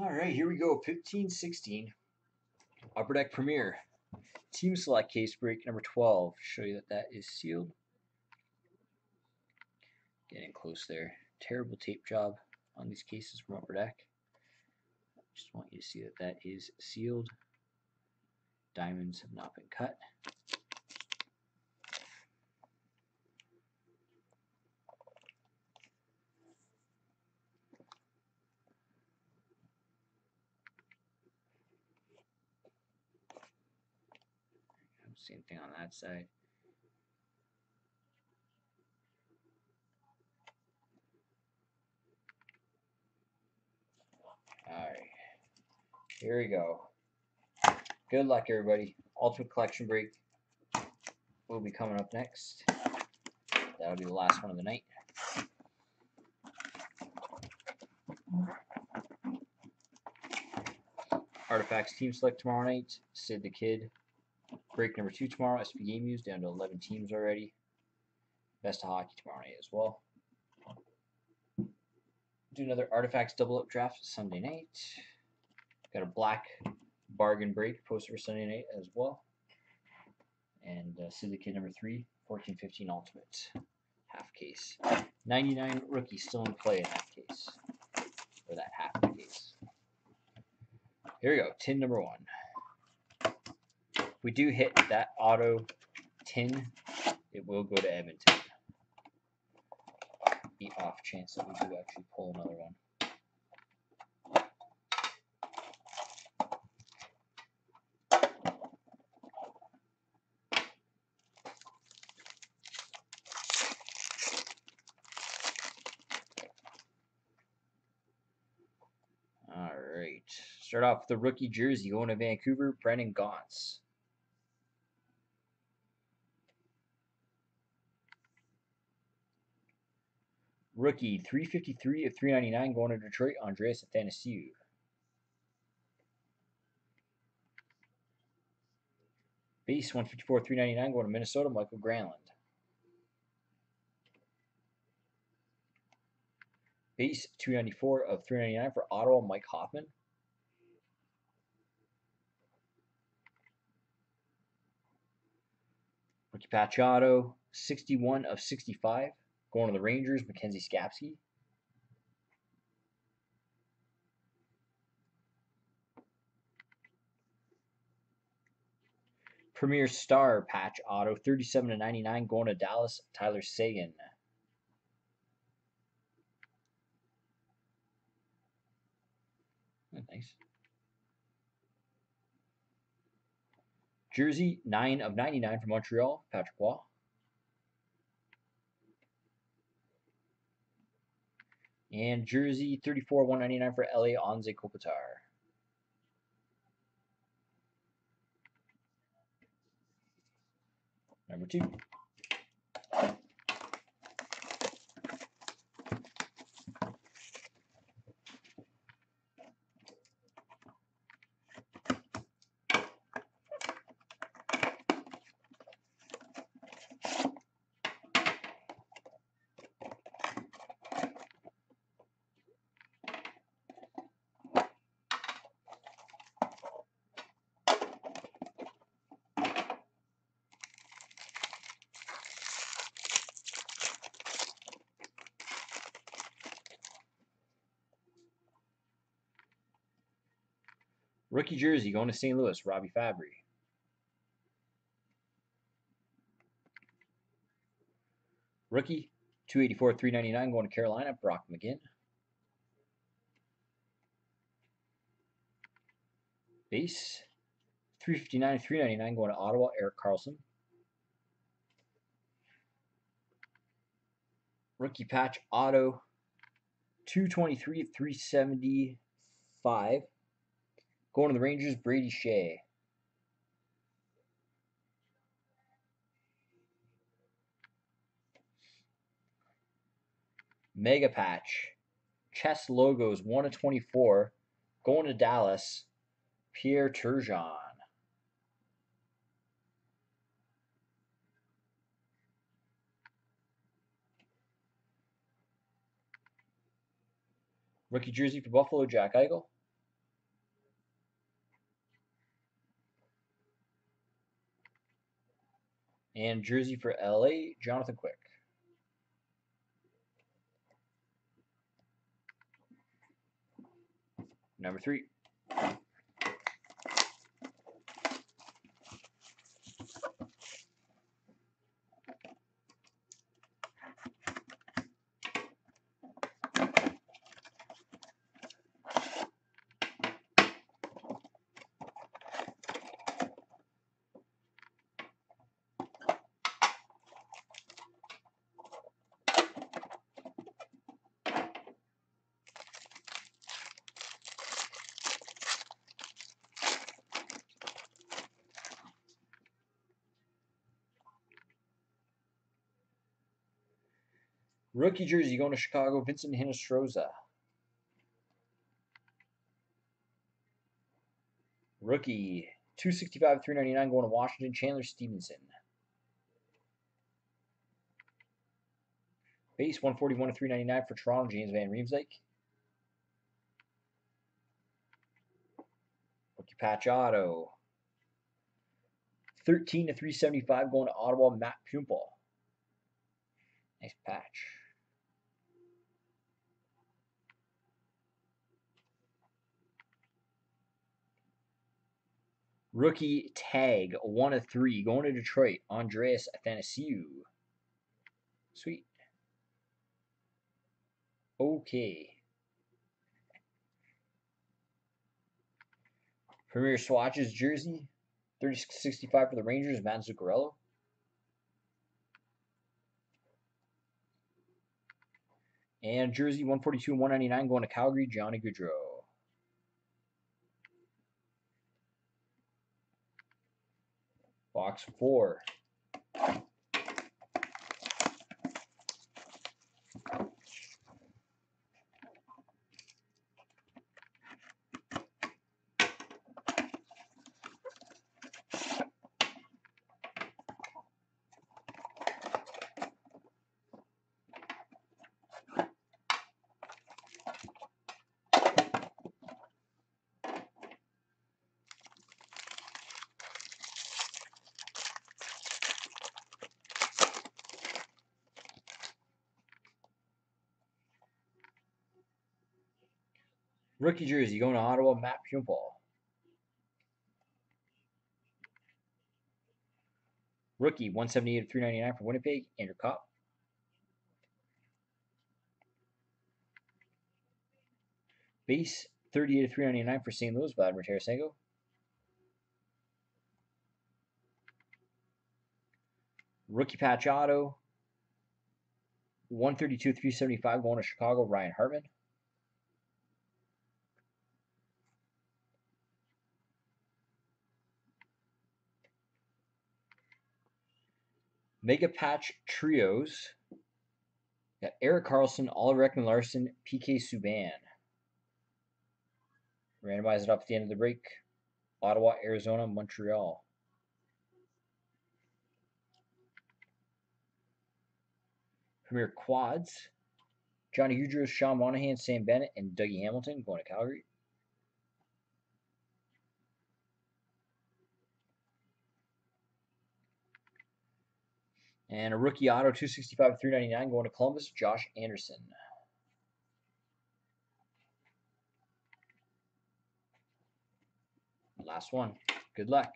All right, here we go. 1516 Upper Deck Premier. Team Select case break number 12. Show you that that is sealed. Getting close there. Terrible tape job on these cases from Upper Deck. Just want you to see that that is sealed. Diamonds have not been cut. Same thing on that side. Alright. Here we go. Good luck, everybody. Ultimate Collection Break will be coming up next. That'll be the last one of the night. Artifacts Team Select tomorrow night. Sid the Kid Break number two tomorrow. SP Game Use down to 11 teams already. Best of hockey tomorrow night as well. Do another Artifacts double up draft Sunday night. Got a black bargain break posted for Sunday night as well. And uh, Syndicate number three, 1415 Ultimate. Half case. 99 rookie still in play in that case. Or that half case. Here we go. Tin number one we do hit that auto tin, it will go to Edmonton. The off chance that we do actually pull another one. All right. Start off with the rookie jersey going to Vancouver, Brennan Gaunce. Rookie, 353 of 399 going to Detroit, Andreas Athanasiou. Base, 154 399 going to Minnesota, Mikael Granlund. Base, 294 of 399 for Ottawa, Mike Hoffman. Rookie Patch Auto, 61 of 65 Going to the Rangers, Mackenzie Skapski. Premier Star patch auto, 37 to 99, going to Dallas, Tyler Seguin. Hmm, nice. Jersey, 9 of 99 for Montreal, Patrick Roy. And jersey 34 199 for LA Anze Kopitar. Number two. Rookie jersey going to St. Louis, Robbie Fabbri. Rookie, 284 399 going to Carolina, Brock McGinn. Base, 359 399 going to Ottawa, Erik Karlsson. Rookie patch auto, 223 375 Going to the Rangers, Brady Skjei. Mega Patch. Chess logos 1 of 24. Going to Dallas, Pierre Turgeon. Rookie jersey for Buffalo, Jack Eichel. And jersey for LA, Jonathan Quick. Number three. Rookie jersey going to Chicago, Vincent Hinostroza. Rookie, 265 399 going to Washington, Chandler Stephenson. Base 141 to 399 for Toronto, James Van Riemsdyk. Rookie patch auto. 13 to 375 going to Ottawa, Matt Puempel. Nice patch. Rookie tag, one of three, going to Detroit, Andreas Athanasiou. Sweet. Okay. Premier Swatches jersey, 3665 for the Rangers, Van Zuccarello. And jersey 142 and 199 going to Calgary, Johnny Gaudreau. Four. Rookie jersey going to Ottawa, Matt Puempel. Rookie 178 of 399 for Winnipeg, Andrew Copp. Base 38 of 399 for St. Louis, Vladimir Tarasenko. Rookie patch auto 132 375 going to Chicago, Ryan Hartman. Mega Patch Trios. Got Erik Karlsson, Oliver Ekman Larsson, PK Subban. Randomize it up at the end of the break. Ottawa, Arizona, Montreal. Premier Quads. Johnny Gaudreau, Sean Monahan, Sam Bennett, and Dougie Hamilton going to Calgary. And a rookie auto 265 399 going to Columbus, Josh Anderson. Last one. Good luck.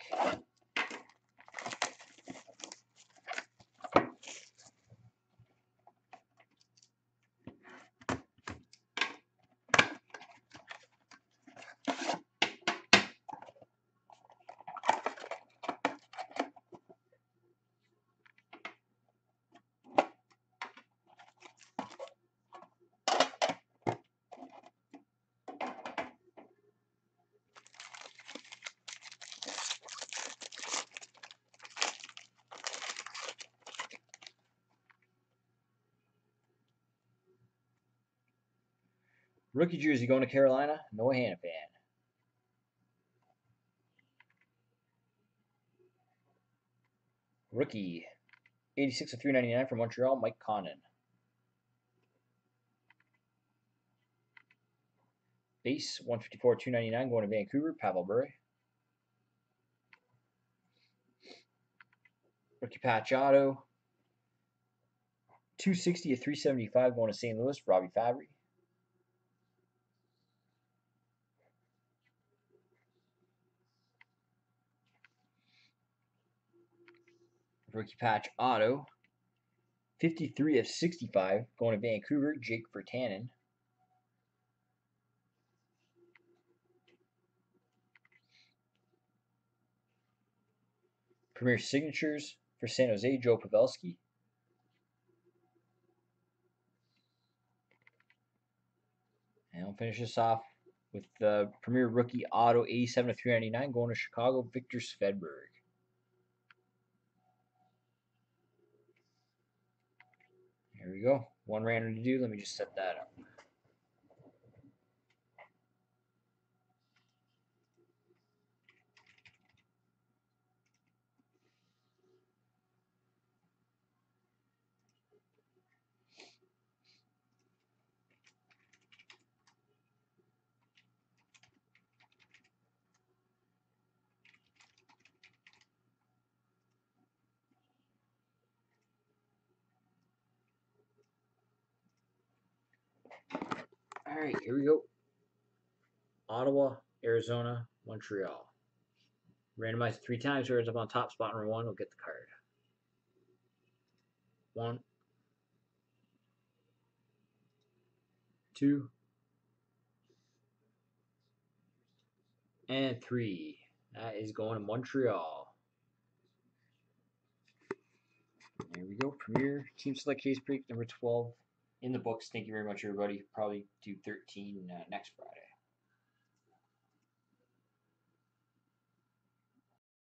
Rookie jersey going to Carolina, Noah Hanifin. Rookie, 86 of 399 for Montreal, Mike Condon. Base, 154 299 going to Vancouver, Pavel Bure. Rookie patch auto. 260 to 375 going to St. Louis, Robbie Fabbri. Rookie patch auto. 53 of 65 going to Vancouver, Jake Virtanen. Premier signatures for San Jose, Joe Pavelski. And we'll finish this off with the Premier Rookie Auto 87 of 399 going to Chicago, Viktor Svedberg. There we go. One random to do. Let me just set that up. All right, here we go. Ottawa, Arizona, Montreal. Randomized three times. Whoever's up on top spot number one will get the card. One, two, and three. That is going to Montreal. There we go. Premier Team Select Case Break number 12 in the books. Thank you very much, everybody. Probably do 13 uh, next Friday.